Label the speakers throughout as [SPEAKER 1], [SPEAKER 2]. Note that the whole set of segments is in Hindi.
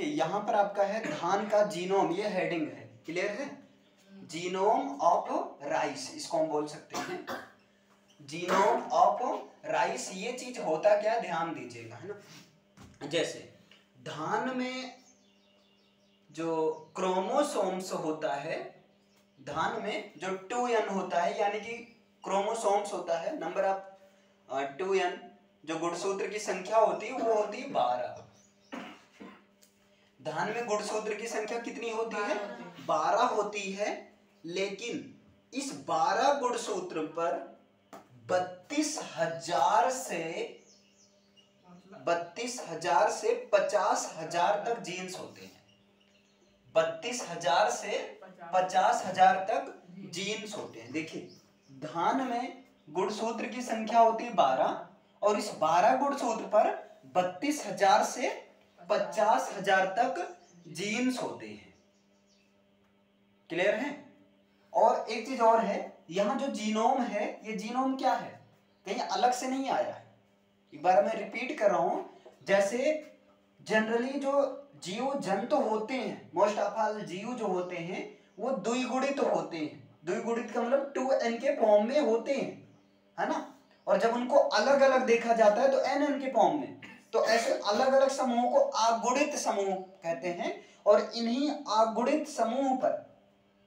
[SPEAKER 1] देखिए, यहाँ पर आपका है धान का जीनोम, ये हेडिंग है क्लियर है? जीनोम ऑफ़ राइस, इसको हम बोल सकते हैं। जीनोम ऑफ़ राइस, ये चीज़ होता क्या ध्यान दीजिएगा, है ना? जैसे, धान में जो क्रोमोसोम्स होता है, धान में जो टू एन होता है, यानी कि क्रोमोसोम्स होता है नंबर ऑफ़ टू एन जो गुणसूत्र की संख्या होती है, वो होती है बारह। धान में गुणसूत्र की संख्या कितनी होती है? बारह होती है। लेकिन इस बारह गुणसूत्र पर बत्तीस हज़ार से बत्तीस हज़ार से पचास हज़ार तक जीन्स होते हैं। बत्तीस हज़ार से पचास हज़ार तक जीन्स होते हैं। देखिए धान में गुणसूत्र की संख्या होती है बारह और इस बारह गुणसूत्र पर बत्तीस हज़ार से पचास हज़ार तक जीन्स होते हैं। क्लियर है? और एक चीज़ और है, यहाँ जो जीनोम है, ये जीनोम क्या है? कहीं अलग से नहीं आया है। एक बार मैं रिपीट कर रहा हूँ, जैसे जनरली जो जीव जंतु होते हैं मोस्ट ऑफ़ ऑल जीव जो होते हैं, वो द्विगुणित तो होते हैं। द्विगुणित का मतलब टू एन के फॉर्म में होते हैं, है ना? और जब उनको अलग अलग देखा जाता है तो एन एन के फॉर्म में। तो ऐसे अलग अलग समूहों को आगुणित समूह कहते हैं और इन्हीं आगुणित समूह पर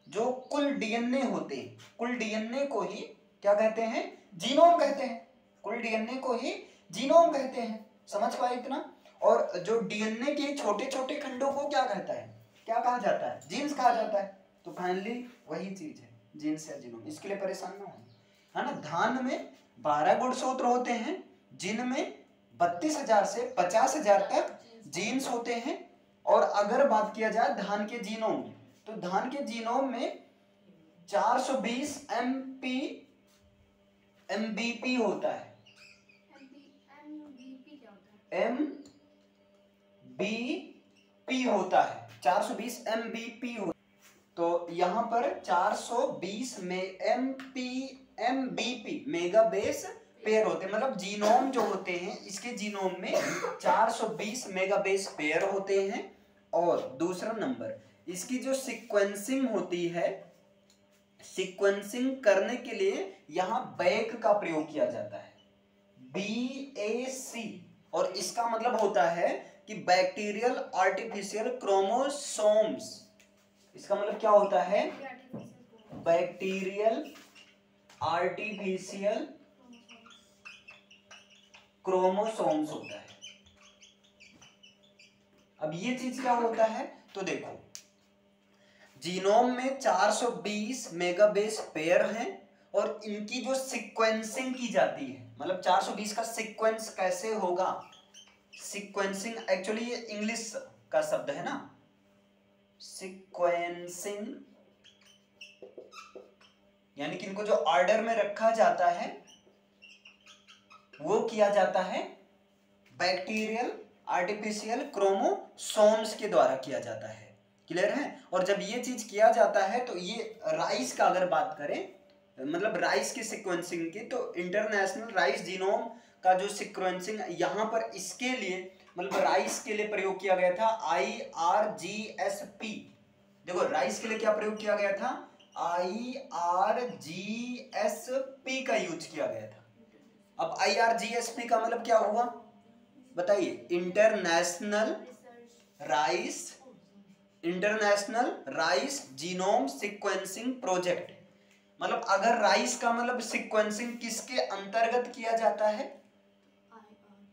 [SPEAKER 1] जो कुल डीएनए होते हैं, कुल डीएनए को ही क्या कहते हैं? जीनोम कहते हैं। कुल डीएनए को ही जीनोम कहते हैं। समझ पाए इतना? और जो डीएनए के छोटे छोटे खंडों को क्या कहता है? क्या कहा जाता है? जीन्स कहा जाता है। तो फाइनली वही चीज़ है, जीन्स या जीनोम। इसके लिए परेशान ना हो है ना? धान में बारह गुणसूत्र होते हैं जिनमें बत्तीस हज़ार से पचास हज़ार तक जीन्स होते हैं। और अगर बात किया जाए धान के जीनोम तो धान के जीनोम में 420 एमपी एमबीपी होता है। एम बी पी होता है। 420 एमबीपी हो। तो यहाँ पर 420 में M P M B P mega base pair होते हैं। मतलब जीनोम जो होते हैं इसके जीनोम में 420 मेगा बेस पेयर होते हैं और दूसरा नंबर इसकी जो सिक्वेंसिंग होती है सीक्वेंसिंग करने के लिए यहाँ बैक का प्रयोग किया जाता है। बी ए सी और इसका मतलब होता है कि बैक्टीरियल आर्टिफिशियल क्रोमोसोम्स इसका मतलब क्या होता है? बैक्टीरियल आर्टिफिशियल क्रोमोसोम्स होता है। अब ये चीज़ क्या होता है? तो देखो, जीनोम में 420 मेगाबेस पेयर हैं और इनकी जो सीक्वेंसिंग की जाती है मतलब 420 का सीक्वेंस कैसे होगा? सीक्वेंसिंग एक्चुअली ये इंग्लिश का शब्द है ना? सीक्वेंसिंग यानी कि इनको जो ऑर्डर में रखा जाता है वो किया जाता है बैक्टीरियल, आर्टिफिशियल क्रोमोसोम्स के द्वारा किया जाता है। क्लियर है? और जब ये चीज़ किया जाता है तो ये राइस का अगर बात करें मतलब राइस की सिक्वेंसिंग की तो इंटरनेशनल राइस जीनोम का जो सिक्वेंसिंग यहाँ पर इसके लिए मतलब राइस के लिए प्रयोग किया गया था I R G S P देखो, राइस के लिए क्या प्रयोग किया गया था? I R G S P का यूज़ किया गया था। अब I R G S P का मतलब क्या हुआ? बताइए। International rice international rice genome sequencing project मतलब अगर राइस का मतलब सिक्वेंसिंग किसके अंतर्गत किया जाता है?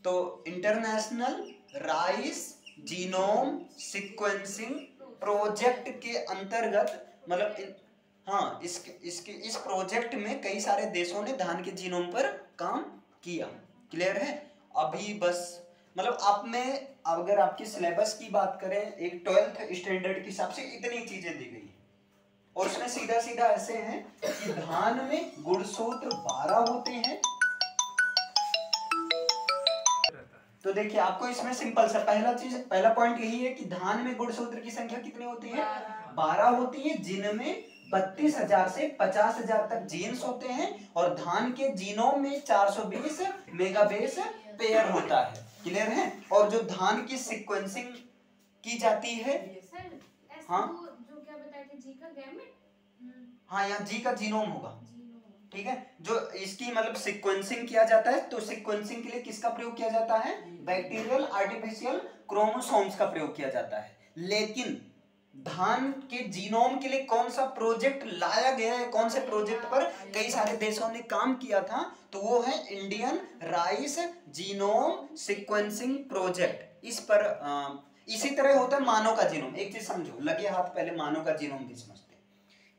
[SPEAKER 1] तो international rice genome sequencing project के अंतर्गत मतलब हाँ इसके इसके इस प्रोजेक्ट में कई सारे देशों ने धान के जीनोम पर काम किया। क्लियर है? अभी बस मतलब आप में अगर आपकी सिलेबस की बात करें एक ट्वेल्थ स्टैंडर्ड के हिसाब से इतनी चीज़ें दी गई। और उसमें सीधा सीधा ऐसे हैं कि धान में गुणसूत्र बारह होते हैं। तो देखिए आपको इसमें सिंपल सा पहला चीज़ पहला पॉइंट यही है कि धान में गुणसूत्र की संख्या कितनी होती है? बारह होती है जिनमें बत्तीस हज़ार से पचास हज़ार तक जीन्स होते हैं और धान के जीनोम में 420 मेगाबेस पेयर होता है। क्लियर है? और जो धान की सिक्वेंसिंग की जाती है
[SPEAKER 2] सर
[SPEAKER 1] हाँ?
[SPEAKER 2] जो क्या बताए थे जी का
[SPEAKER 1] हाँ यहाँ जी का जीनोम होगा। ठीक है? जो इसकी मतलब सिक्वेंसिंग किया जाता है तो सिक्वेंसिंग के लिए किसका प्रयोग किया जाता है? बैक्टीरियल आर्टिफिशियल क्रोमोसोम्स का प्रयोग किया जाता है। लेकिन धान के जीनोम के लिए कौन सा प्रोजेक्ट लाया गया है? कौन से प्रोजेक्ट पर? कई सारे देशों ने काम किया था तो वो है Indian rice genome sequencing project इस पर अ, इसी तरह होता है मानव का जीनोम। एक चीज़ समझो लगे हाथ पहले मानव का जीनोम भी समझते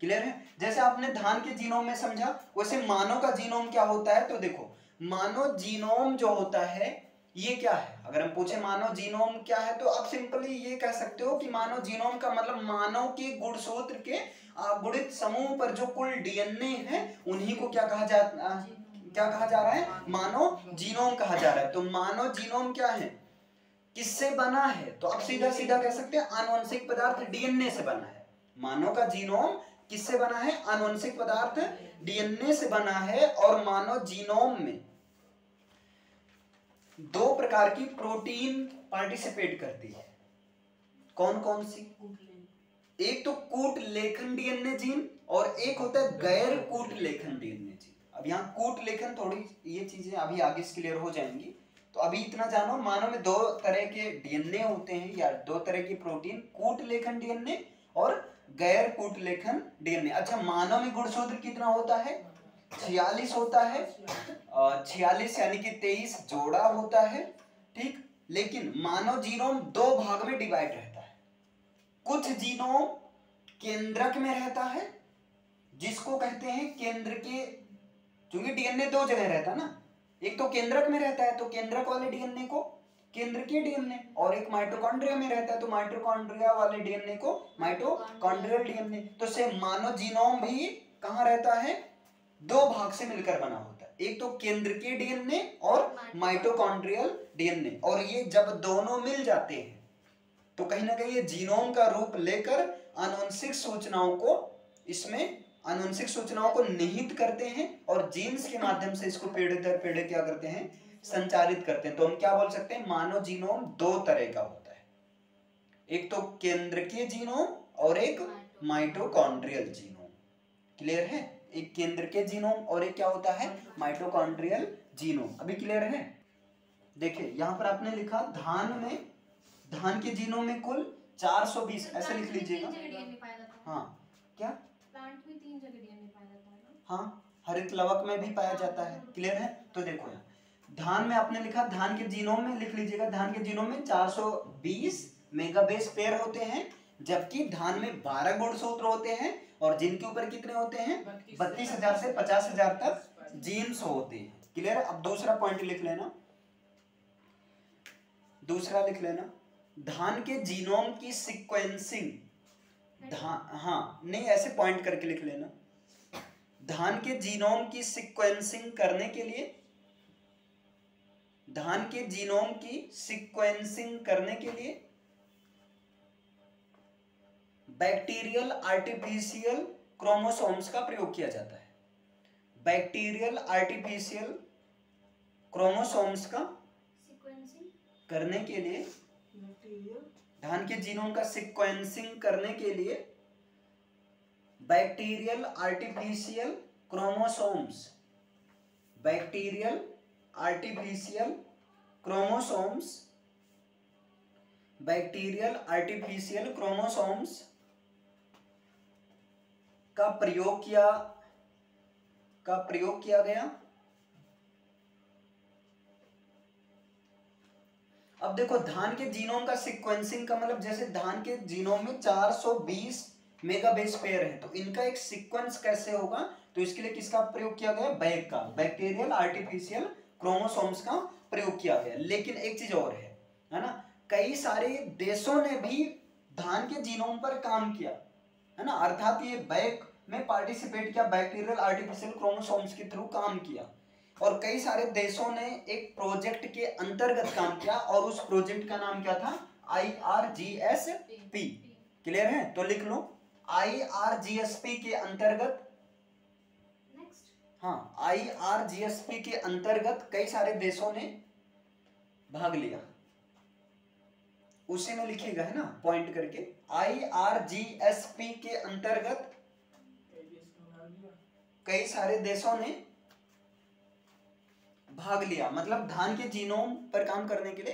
[SPEAKER 1] क्लियर है? जैसे आपने धान के जीनोम में समझा वैसे मानव का जीनोम क्या होता है? तो देखो मानव जीनोम जो होता है ये क्या है? अगर हम पूछे मानव जीनोम क्या है तो आप सिंपली ये कह सकते हो कि मानव जीनोम का मतलब मानव के गुणसूत्र के गुणित समूह पर जो कुल डीएनए है, उन्हीं को क्या कहा जा क्या कहा जा रहा है? मानव जीनोम कहा जा रहा है। तो मानव जीनोम क्या है? किससे बना है? तो आप सीधा सीधा कह सकते हैं, आनुवंशिक पदार्थ डीएनए से बना है। मानव का जीनोम किससे बना है? आनुवंशिक पदार्थ डीएनए से बना है, और मानव जीनोम में। दो प्रकार की प्रोटीन पार्टिसिपेट करती है। कौन कौन सी? एक तो कूट लेखन डीएनए जीन और एक होता है गैर कूट लेखन डीएनए जीन। अब यहाँ कूट लेखन थोड़ी ये चीज़ें अभी आगे क्लियर हो जाएँगी। तो अभी इतना जानो मानव में दो तरह के डीएनए होते हैं या दो तरह की प्रोटीन, कूट लेखन डीएनए और गैर कूट लेखन डीएनए। अच्छा मानव में गुणसूत्र कितना होता है? छियालीस होता है छियालीस यानी कि तेईस जोड़ा होता है, ठीक? लेकिन मानव जीनोम दो भाग में डिवाइड रहता है। कुछ जीनोम केंद्रक में रहता है, जिसको कहते हैं केंद्र के, क्योंकि डीएनए दो जगह रहता है ना। एक तो केंद्रक में रहता है तो केंद्रक वाले डीएनए को, केंद्र के डीएनए और एक माइटोकॉन्ड्रिया में रहता है तो माइटोकॉन्ड्रिया वाले डीएनए को माइटोकॉन्ड्रियल डीएनए तो से मानव जीनोम भी कहाँ रहता है? दो भाग से मिलकर बना होता है। एक तो केंद्र के डीएनए और माइटोकॉन्ड्रियल डीएनए। और ये जब दोनों मिल जाते हैं तो कहीं ना कहीं ये जीनोम का रूप लेकर आनुवंशिक सूचनाओं को, इसमें आनुवंशिक सूचनाओं को निहित करते हैं और जीन्स के माध्यम से इसको पीढ़ी दर पीढ़ी क्या करते हैं? संचारित करते हैं। तो हम क्या बोल सकते हैं? मानव जीनोम दो तरह का होता है। एक तो केंद्र के जीनोम और एक माइटोकॉन्ड्रियल जीनोम। क्लियर है? एक केंद्र के जीनोम और एक क्या होता है? Mitochondrial genome. अभी क्लियर है? देखिए यहाँ पर आपने लिखा धान में धान के जीनोम में कुल 420 ऐसे लिख लीजिएगा। हाँ। क्या?
[SPEAKER 2] प्लांट में तीन जगह डीएनए पाया जाता है
[SPEAKER 1] हाँ। हरित लवक में भी पाया जाता है। क्लियर है? तो देखो यहाँ। धान में आपने लिखा धान के जीनोम में लिख लीजिएगा धान के जीनोम में 420 मेगाबेस पेयर होते हैं जबकि धान में 12 गुणसूत्र होते हैं और जिनके ऊपर कितने होते हैं? बत्तीस हज़ार से पचास हज़ार तक जीन्स होते हैं। क्लियर अब दूसरा पॉइंट लिख लेना। दूसरा लिख लेना। धान के जीनोम की सीक्वेंसिंग धान हाँ नहीं ऐसे पॉइंट करके लिख लेना। धान के जीनोम की सिक्वेंसिंग करने के लिए धान के जीनोम की सिक्वेंसिंग करने के लिए बैक्टीरियल आर्टिफिशियल क्रोमोसोम्स का प्रयोग किया जाता है। बैक्टीरियल आर्टिफिशियल क्रोमोसोम्स का
[SPEAKER 2] सीक्वेंसिंग
[SPEAKER 1] करने के लिए धान के जीनोम का सिक्वेंसिंग करने के लिए bacterial artificial chromosomes bacterial artificial chromosomes bacterial artificial chromosomes का प्रयोग किया, का प्रयोग किया गया? अब देखो, धान के जीनोम का सीक्वेंसिंग का मतलब जैसे धान के जीनोम में 420 मेगाबेस पेयर है तो इनका एक सीक्वेंस कैसे होगा? तो इसके लिए किसका प्रयोग किया गया? बैग का। बैक्टीरियल आर्टिफिशियल क्रोमोसोम्स का प्रयोग किया गया। लेकिन एक चीज़ और है है ना? कई सारे देशों ने भी धान के जीनोम पर काम किया। है ना? अर्थात ये बैक में पार्टिसिपेट किया बैक्टीरियल आर्टिफिशियल क्रोमोसोम्स के थ्रू काम किया। और कई सारे देशों ने एक प्रोजेक्ट के अंतर्गत काम किया और उस प्रोजेक्ट का नाम क्या था? I R G S P clear है? तो लिख लो। I R G S P के अंतर्गत हाँ I R G S P के अंतर्गत कई सारे देशों ने भाग लिया। उसी में लिखिएगा है ना? पॉइंट करके। I R G S P के अंतर्गत कई सारे देशों ने भाग लिया मतलब धान के जीनोम पर काम करने के लिए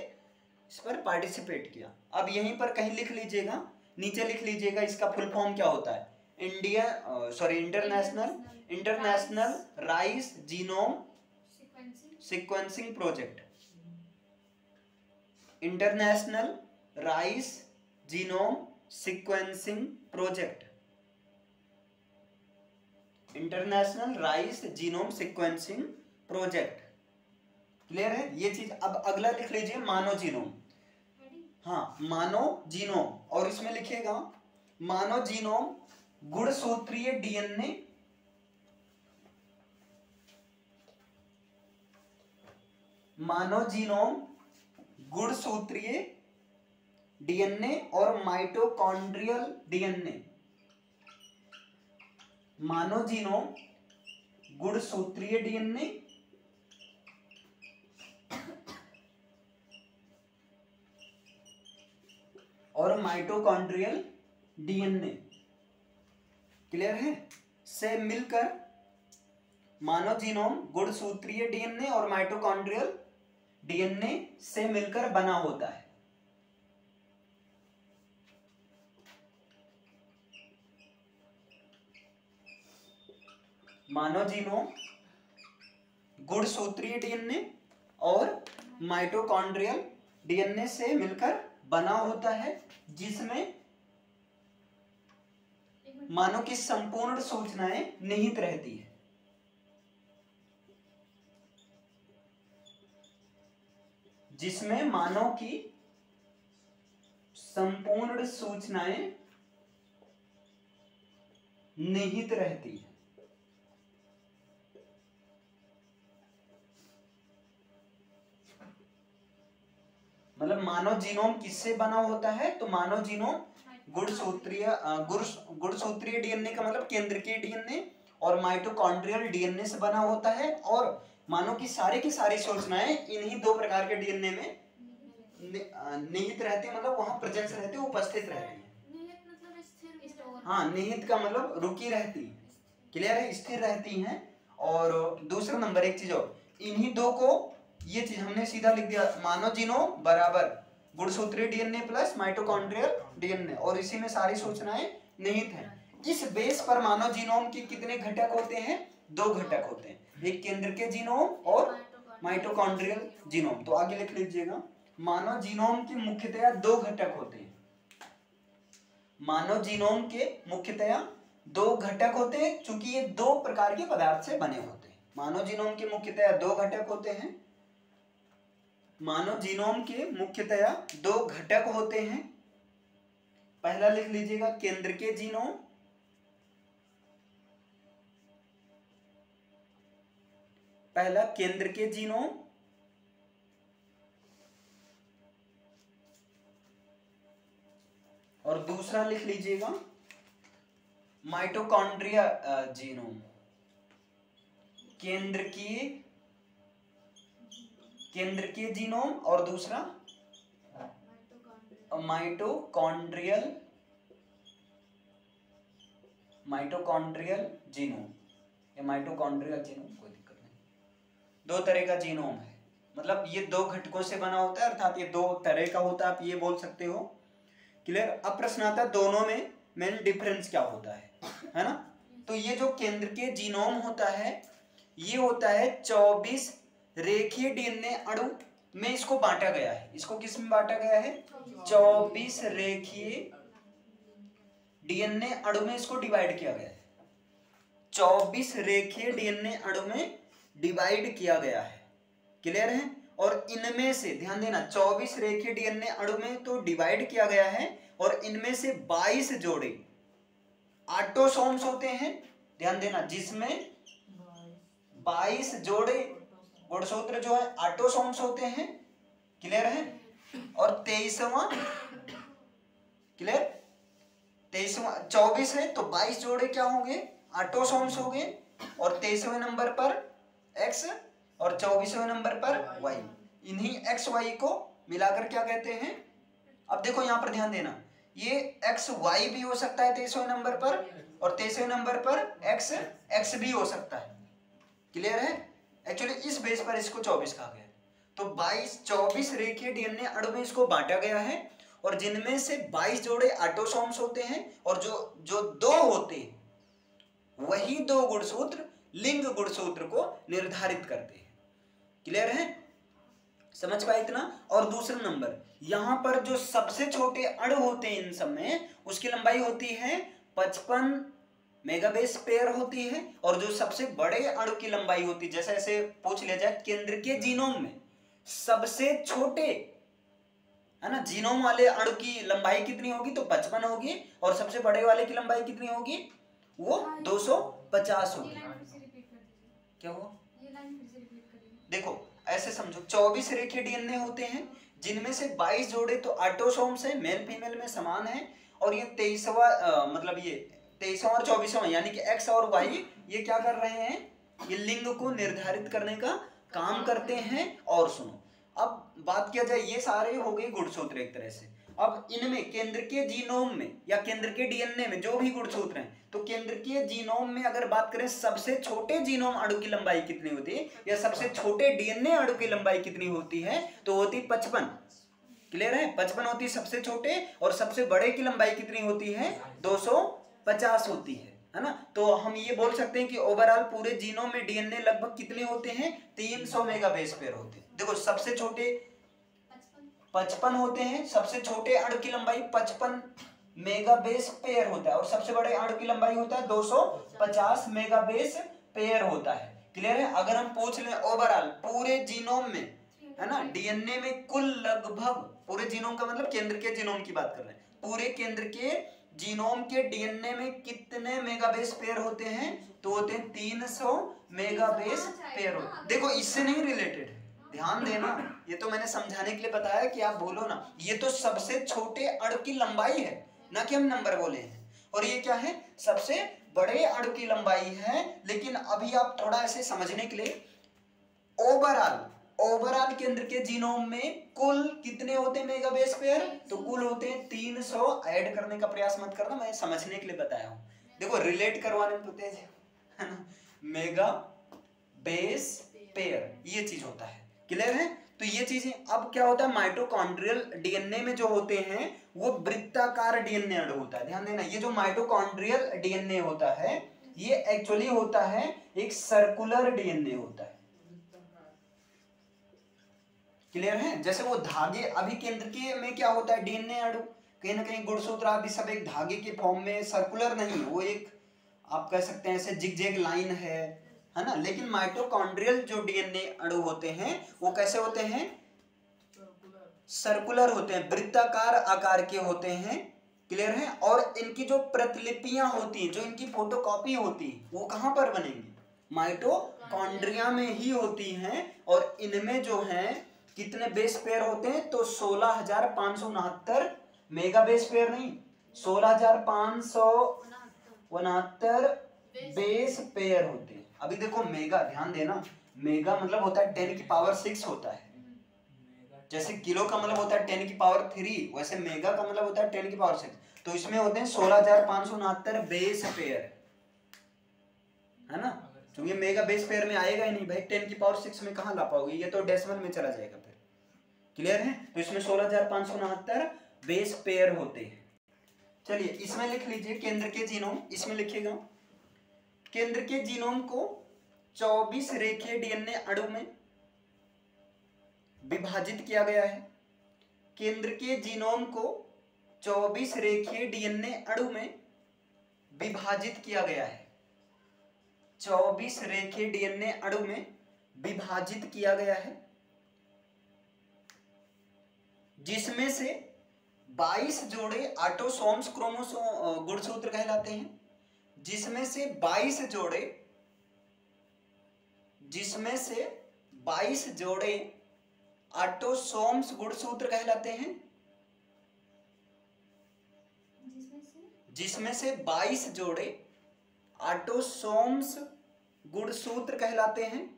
[SPEAKER 1] इस पर पार्टिसिपेट किया। अब यहीं पर कहीं लिख लीजिएगा नीचे लिख लीजिएगा इसका फुल फॉर्म क्या होता है? India sorry international international rice genome. Sequencing project international rice genome sequencing project international rice genome sequencing project clear है? ये चीज़ अब अगला लिख लीजिए मानो जीनोम? हाँ मानो जीनोम। और इसमें लिखिएगा मानो जीनोम गुणसूत्रीय डीएनए। मानो जीनोम गुणसूत्रीय डीएनए और माइटोकॉन्ड्रियल डीएनए। मानो जीनोम, गुणसूत्रीय डीएनए, और माइटोकॉन्ड्रियल डीएनए। क्लियर है? से मिलकर मानव जीनोम, गुणसूत्रीय डीएनए और माइटोकॉन्ड्रियल डीएनए से मिलकर बना होता है। मानव जीनोम गुणसूत्रीय डीएनए और माइटोकॉन्ड्रियल डीएनए से मिलकर बना होता है, जिसमें मानव की संपूर्ण सूचनाएँ निहित रहती है। जिसमें मानव की संपूर्ण सूचनाएँ निहित रहती है। मतलब मानव जीनोम किससे बना होता है? तो मानव जीनोम गुणसूत्रीय गुण गुणसूत्रीय डीएनए का मतलब केंद्रकीय डीएनए और माइटोकॉन्ड्रियल डीएनए से बना होता है। और मानव की सारी की सारी सूचनाएँ इन्हीं दो प्रकार के डीएनए में निहित रहती है मतलब वहाँ प्रेजेंस रहती है उपस्थित रहती है।
[SPEAKER 2] निहित मतलब
[SPEAKER 1] हाँ निहित का मतलब रुकी रहती है। क्लियर है? स्थिर रहती हैं। और दूसरा नंबर एक चीज़ और इन्हीं दो को ये चीज़ हमने सीधा लिख दिया मानव जीनोम बराबर। गुणसूत्रीय डीएनए प्लस माइटोकॉन्ड्रियल डीएनए, और इसी में सारी सूचनाएँ निहित हैं। इस बेस पर मानव जीनोम के कितने घटक होते हैं? दो घटक होते हैं। एक केंद्र के जीनोम और माइटोकॉन्ड्रियल जीनोम। तो आगे लिख लीजिएगा। मानव जीनोम के मुख्यतया दो घटक होते हैं। मानव जीनोम के मुख्यतया दो घटक होते हैं क्योंकि ये दो प्रकार के पदार्थ से बने होते हैं। मानव जीनोम के मुख्यतया दो घटक होते हैं मानव जीनोम के मुख्यतया दो घटक होते हैं। पहला लिख लीजिएगा केंद्र के जीनोम। पहला केंद्र के जीनोम। और दूसरा लिख लीजिएगा माइटोकॉन्ड्रिया जीनोम। केंद्र की केंद्र के जीनोम और दूसरा? Mitochondrial mitochondrial genome. या माइटोकॉन्ड्रियल जीनोम, कोई दिक्कत नहीं। दो तरह का जीनोम है। मतलब ये दो घटकों से बना होता है, अर्थात ये दो तरह का होता है, आप ये बोल सकते हो। क्लियर अब प्रश्न आता है, दोनों में मेन डिफरेंस क्या होता है? है ना? तो ये जो केंद्र के जीनोम होता है, ये होता है 24 रेखीय डीएनए अणु में इसको बांटा गया है। इसको किसमें बांटा गया है? 24 रेखीय डीएनए अणु में इसको डिवाइड किया गया है। 24 रेखीय डीएनए अणु में डिवाइड किया गया है। क्लियर है? और इनमें से ध्यान देना 24 रेखीय डीएनए अणु में तो डिवाइड किया गया है और इनमें से 22 जोड़े। आटोसोम्स होते हैं। ध्यान देना जिसमें 22 जोड़े गुणसूत्र जो है आटोसोम्स होते हैं। क्लियर है? और तेईसवा क्लियर तेईसवा, चौबीस है तो बाईस जोड़े क्या होंगे? आटोसोम्स होंगे और तेईसवें नंबर पर एक्स और चौबीसवें नंबर पर वाई इन्हीं एक्स वाई को मिलाकर क्या कहते हैं? अब देखो, यहाँ पर ध्यान देना। ये एक्स वाई भी हो सकता है तेईसवें नंबर पर, और तेईसवें नंबर पर एक्स एक्स भी हो सकता है। क्लियर है? एक्चुअली इस बेस पर इसको चौबीस कहा गया तो बाईस, चौबीस रेखीय डीएनए अणु में इसको बांटा गया है और जिनमें से बाईस जोड़े ऑटोसोम्स होते हैं और जो जो दो होते वही दो गुणसूत्र लिंग गुणसूत्र को निर्धारित करते हैं। क्लियर है? समझ पाए इतना? और दूसरा नंबर, यहाँ पर जो सबसे छोटे अणु होते हैं इन सब में, उसकी लंबाई होती है पचपन मेगाबेस पेयर होती है और जो सबसे बड़े अणु की लंबाई होती है जैसे ऐसे पूछ लिया जाए केंद्र के जीनोम में सबसे छोटे है ना जीनोम वाले अणु की लंबाई कितनी होगी? तो पचपन होगी और सबसे बड़े वाले की लंबाई कितनी होगी? वो 250 होगी
[SPEAKER 2] ये लाइन फिर से कर दीजिए।
[SPEAKER 1] क्या हुआ? देखो ऐसे समझो 24 रेखीय डीएनए होते हैं जिनमें से 22 जोड़े तो ऑटोसोम्स है मेल फीमेल में समान है और ये तेईसवा मतलब ये तेईसवा और चौबीसवा यानी कि एक्स और वाई ये क्या कर रहे हैं? ये लिंग को निर्धारित करने का काम करते हैं। और सुनो अब बात किया जाए ये सारे हो गए गुणसूत्र एक तरह से। अब इनमें केंद्र के जीनोम में या केंद्र के डीएनए में जो भी गुणसूत्र हैं तो केंद्र के जीनोम में अगर बात करें सबसे छोटे जीनोम अणु की लंबाई कितनी होती है? या सबसे छोटे डीएनए अणु की लंबाई कितनी होती है? तो होती पचपन। क्लियर है? पचपन होती है सबसे छोटे और सबसे बड़े की लंबाई कितनी होती है? 250 होती है है ना? तो हम ये बोल सकते हैं कि ओवरऑल पूरे जीनोम में डीएनए लगभग कितने होते हैं? 300 मेगाबेस पेयर होते हैं। देखो, सबसे छोटे
[SPEAKER 2] पचपन
[SPEAKER 1] होते हैं, सबसे छोटे अणु की लंबाई पचपन मेगाबेस पेयर होता है और सबसे बड़े अणु की लंबाई होता है 250 मेगाबेस पेयर होता है। क्लियर है? अगर हम पूछ लें ओवरऑल पूरे जीनोम में, है ना? डीएनए में कुल लगभग पूरे जीनोम का मतलब केंद्र के जीनोम की बात कर रहे हैं। पूरे केंद्र के जीनोम के डीएनए में कितने मेगाबेस पेयर होते हैं? तो होते हैं 300 मेगाबेस पेयर होते हैं। देखो इससे नहीं रिलेटेड ध्यान देना ये तो मैंने समझाने के लिए बताया कि आप बोलो ना। ये तो सबसे छोटे अणु की लंबाई है ना कि हम नंबर बोले हैं। और ये क्या है? सबसे बड़े अणु की लंबाई है लेकिन अभी आप थोड़ा ऐसे समझने के लिए ओवरऑल ओवरऑल केंद्र के जीनोम में कुल कितने होते हैं मेगाबेस पेयर? तो कुल होते हैं 300 ऐड करने का प्रयास मत करना, मैं समझने के लिए बताया हूँ। देखो रिलेट करवाने में तो तेज है मेगा बेस पेयर, ये चीज़ होता है। क्लियर है? तो ये चीज़ें, अब क्या होता है? माइटोकॉन्ड्रियल डीएनए में जो होते हैं, वो वृत्ताकार डीएनए अणु होता है। ध्यान देना, ये जो माइटोकॉन्ड्रियल डीएनए होता है, ये एक्चुअली होता है एक सर्कुलर डीएनए होता है। क्लियर है? जैसे वो धागे अभी केंद्र के में क्या होता है? डीएनए अणु। कहीं ना कहीं गुणसूत्र आदि सब एक धागे के फॉर्म में सर्कुलर नहीं, वो एक, आप कह सकते हैं ऐसे जिगजेग लाइन है है ना? लेकिन माइटोकॉन्ड्रियल जो डीएनए अणु होते हैं, वो कैसे होते हैं? सर्कुलर होते हैं। वृत्ताकार आकार के होते हैं। क्लियर है? और इनकी जो प्रतिलिपियाँ होती हैं, जो इनकी फोटोकॉपी होती है, वो कहाँ पर बनेंगी? माइटोकॉन्ड्रिया में ही होती हैं और इनमें जो है कितने बेस पेयर होते हैं? तो सोलह हज़ार पाँच सौ उनहत्तर मेगा बेस पेयर नहीं, सोलह हज़ार पाँच सौ उनहत्तर बेस पेयर होते हैं। अभी देखो मेगा ध्यान देना मेगा मतलब होता है टेन की पावर सिक्स होता है। जैसे किलो का मतलब होता है टेन की पावर थ्री वैसे मेगा का मतलब होता है टेन की पावर सिक्स तो इसमें होते हैं सोलह हज़ार पाँच सौ उनहत्तर बेस पेयर है ना? क्योंकि मेगा बेस पेयर में आएगा ही नहीं। भाई टेन की पावर सिक्स में कहाँ ला पाओगे? ये तो डेसिमल में चला जाएगा। क्लियर है? तो इसमें सोलह हज़ार पाँच सौ उनहत्तर बेस पेयर होते हैं। चलिए, इसमें लिख लीजिए केंद्र के जीनोम इसमें लिखिएगा। केंद्र के जीनोम को 24 रेखीय डीएनए अणु में विभाजित किया गया है। केंद्र के जीनोम को 24 रेखीय डीएनए अणु में विभाजित किया गया है। 24 रेखीय डीएनए अणु में विभाजित किया गया है। जिसमें से 22 जोड़े ऑटोसोम्स क्रोमोसोम गुणसूत्र कहलाते हैं। जिसमें से 22 जोड़े जिसमें से 22 जोड़े ऑटोसोम्स गुणसूत्र कहलाते हैं।
[SPEAKER 2] जिसमें से
[SPEAKER 1] जिसमें 22 जोड़े ऑटोसोम्स गुणसूत्र कहलाते हैं।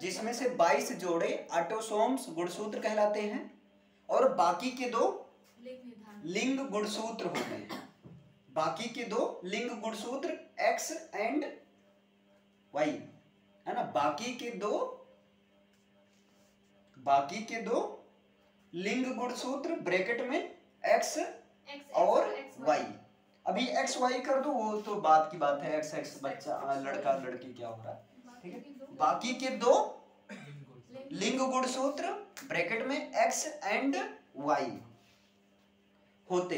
[SPEAKER 1] जिसमें से 22 जोड़े ऑटोसोम्स गुणसूत्र कहलाते हैं और बाकी के दो
[SPEAKER 2] लिंग
[SPEAKER 1] गुणसूत्र होते हैं। बाकी के दो लिंग गुणसूत्र एक्स एंड वाई है ना? बाकी के दो बाकी के दो लिंग गुणसूत्र ब्रैकेट में एक्स
[SPEAKER 2] एक्स
[SPEAKER 1] और वाई अभी एक्स वाई कर दो वो तो बात की बात है। एक्स एक्स बच्चा लड़का लड़की क्या हो रहा है? ठीक है। बाकी के दो लिंग गुणसूत्र ब्रैकेट में एक्स एंड वाई होते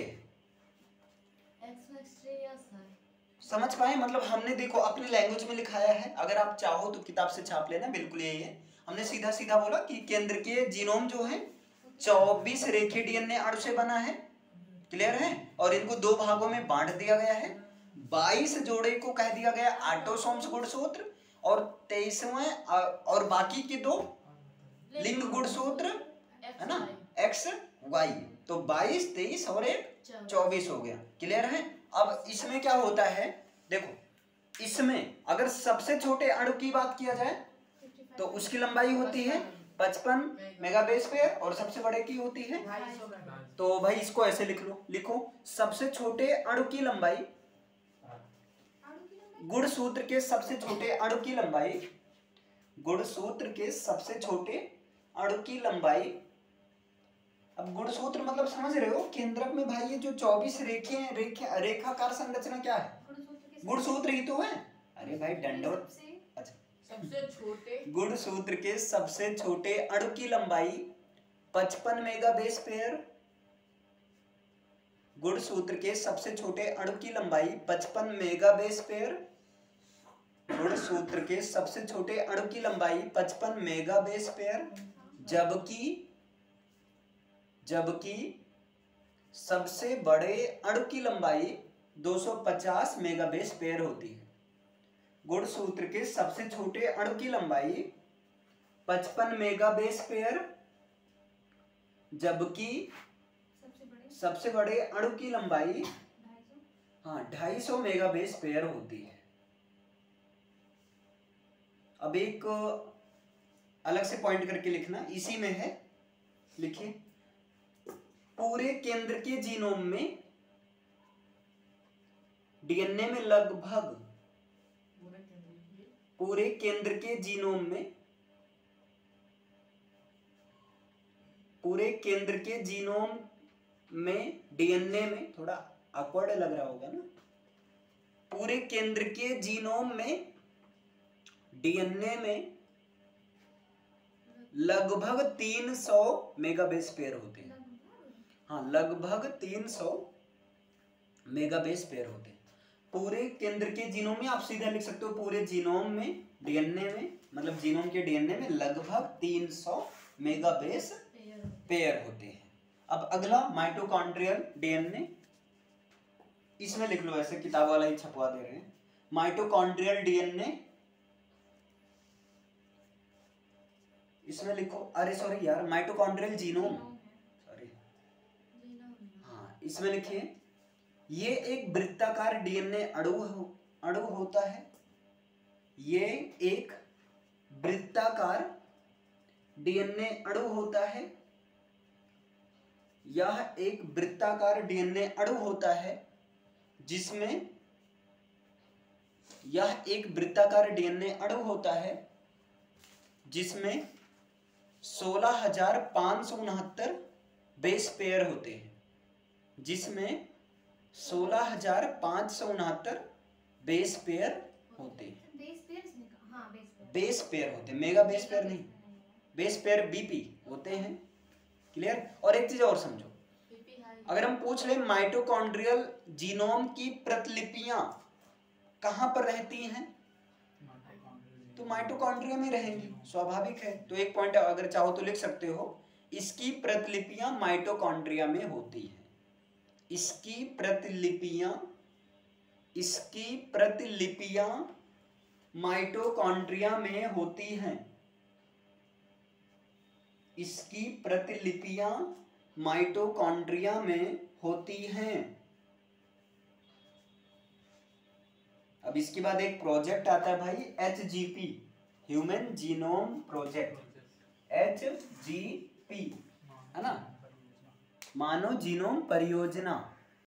[SPEAKER 1] समझ पाए? मतलब हमने देखो अपनी लैंग्वेज में लिखाया है। अगर आप चाहो तो किताब से छाप लेना बिल्कुल यही है। हमने सीधा सीधा बोला कि केंद्र के जीनोम जो है चौबीस रेखीय डीएनए अणु से बना है। क्लियर है? और इनको दो भागों में बांट दिया गया है। बाईस जोड़े को कह दिया गया आटोसोम्स गुणसूत्र और तेईसवें और बाकी के दो? लिंग गुणसूत्र है ना? एक्स वाई तो बाईस तेईस और एक चौबीस। हो गया। क्लियर है? अब इसमें क्या होता है? देखो इसमें अगर सबसे छोटे अणु की बात किया जाए तो उसकी लंबाई होती है पचपन मेगा। बेस पेयर और सबसे बड़े की होती है तो भाई इसको ऐसे लिख लो लिखो सबसे छोटे अणु की लंबाई गुण सूत्र के सबसे छोटे अणु की लंबाई। गुण सूत्र के सबसे छोटे अणु की लंबाई। अब गुण सूत्र मतलब समझ रहे हो? केंद्रक में भाई ये जो चौबीस रेखे हैं रेखे रेखाकार संरचना क्या है? गुण सूत्र ही तो है। अरे भाई डंडोर अच्छा।
[SPEAKER 3] सबसे छोटे।
[SPEAKER 1] गुणसूत्र के सबसे छोटे अणु की लंबाई 55 मेगा बेस पेयर। गुण सूत्र के सबसे छोटे अणु की लंबाई 55 मेगा बेस पेयर। गुण सूत्र के सबसे छोटे अणु की लंबाई 55 मेगा बेस पेयर, जबकि जबकि सबसे बड़े अणु की लंबाई 250 मेगा बेस पेयर होती है। गुण सूत्र के सबसे छोटे अणु की लंबाई 55 मेगा बेस पेयर, जबकि
[SPEAKER 2] सबसे बड़े
[SPEAKER 1] अणु की लंबाई
[SPEAKER 2] सौ
[SPEAKER 1] हाँ 250 मेगा बेस पेयर होती है। अब एक अलग से पॉइंट करके लिखना, इसी में है, लिखिए। पूरे केंद्र के जीनोम में डीएनए में लगभग पूरे केंद्र के जीनोम में पूरे केंद्र के जीनोम में डीएनए में, थोड़ा awkward लग रहा होगा ना? पूरे केंद्र के जीनोम में डीएनए में लगभग 300 मेगाबेस पेयर होते हैं। हाँ लगभग 300 मेगाबेस पेयर होते हैं। पूरे केंद्र के जीनोम में, आप सीधा लिख सकते हो, पूरे जीनोम में, डीएनए में मतलब जीनोम के डीएनए में लगभग 300 मेगाबेस पेयर होते हैं। अब अगला, माइटोकॉन्ड्रियल डीएनए। इसमें लिख लो, ऐसे किताब वाला ही छपवा दे रहे हैं। माइटोकॉन्ड्रियल डीएनए इसमें लिखो अरे सॉरी यार माइटोकॉन्ड्रियल जीनोम सॉरी हाँ इसमें लिखिए ये एक वृत्ताकार डीएनए अणु हो, अणु होता है। ये एक वृत्ताकार डीएनए अणु होता है। यह एक वृत्ताकार डीएनए अणु होता है जिसमें यह एक वृत्ताकार डीएनए अणु होता है जिसमें सोलह हज़ार पाँच सौ उनहत्तर बेस पेयर होते हैं जिसमें सोलह हज़ार पाँच सौ उनहत्तर बेस पेयर होते हैं।
[SPEAKER 2] बेस पेयर हाँ बेस पेयर।
[SPEAKER 1] होते हैं मेगा बेस पेयर नहीं बेस पेयर बीपी होते हैं क्लियर? और एक चीज़ और समझो। अगर हम पूछ ले माइटोकॉन्ड्रियल जीनोम की प्रतिलिपियाँ कहाँ पर रहती हैं? तो माइटोकॉन्ड्रिया में रहेंगी। स्वाभाविक है। तो एक पॉइंट अगर चाहो तो लिख सकते हो। इसकी प्रतिलिपियाँ माइटोकॉन्ड्रिया में होती हैं। इसकी प्रतिलिपियाँ इसकी प्रतिलिपियाँ माइटोकॉन्ड्रिया में होती हैं। इसकी प्रतिलिपियाँ माइटोकॉन्ड्रिया में होती हैं। अब इसके बाद एक प्रोजेक्ट आता है भाई H G P human genome project H G P है ना? मानव जीनोम परियोजना।